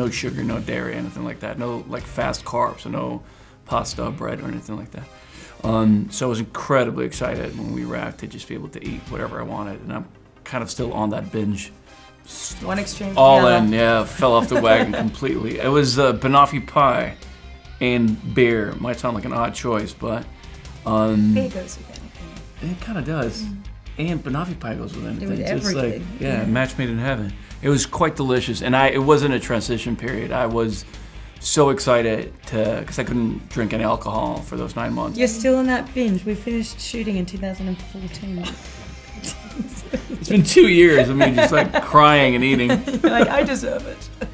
no sugar, no dairy, anything like that. No like fast carbs, so no pasta, bread, or anything like that. Um, so I was incredibly excited when we wrapped to just be able to eat whatever I wanted, and I'm kind of still on that binge. One extreme. All other. in, yeah, fell off the wagon completely. It was uh, banoffee pie and beer. Might sound like an odd choice, but um, Beer goes with anything. it kind of does. And banoffee pie goes with anything. With It's like, everything, yeah, yeah. match made in heaven. It was quite delicious, and I it wasn't a transition period. I was so excited to because I couldn't drink any alcohol for those nine months. You're still in that binge. We finished shooting in 2014. It's been two years of me just like crying and eating. like, I deserve it.